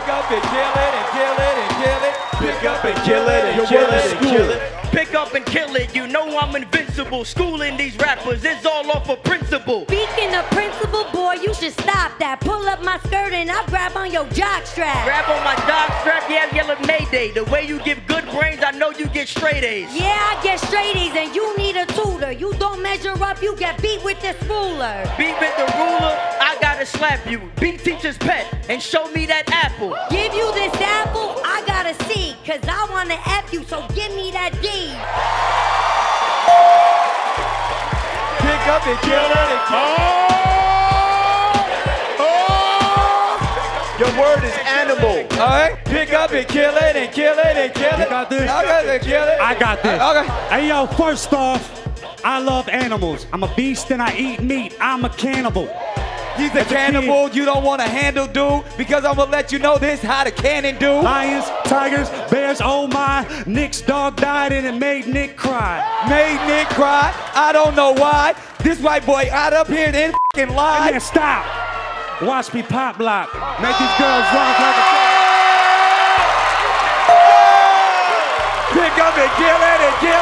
Pick up and kill it and kill it and kill it. Pick up and kill it and kill it and kill it. Pick up and kill it. You know I'm invincible. Schooling these rappers is all off of principle. Speaking of principal, boy, you should stop that. Pull up my skirt and I'll grab on your jock strap. Grab on my dog strap, yeah, yelling Mayday. The way you give good brains, I know you get straight A's. Yeah, I get straight A's and you need a tutor. You don't measure up, you get beat with this ruler. Beat with the ruler, I gotta slap you. Beat teacher's pet and show me that apple. Give you this apple, I gotta see. Cause I wanna F you, so give me that D. Pick up and kill it and kill oh! Oh! Your word is animal. All right? Pick up and kill it and kill it and kill it. You got this? Okay, and kill it. I got this. Okay. Hey yo, first off, I love animals. I'm a beast and I eat meat. I'm a cannibal. He's a cannibal you don't want to handle, dude, because I'm gonna let you know this how the cannon do. Lions, tigers, bears, oh my. Nick's dog died and it made Nick cry. Made Nick cry. I don't know why. This white boy out up here fucking Hey lied. man, stop. Watch me pop block. Make these girls rock like a Pick up and kill it and kill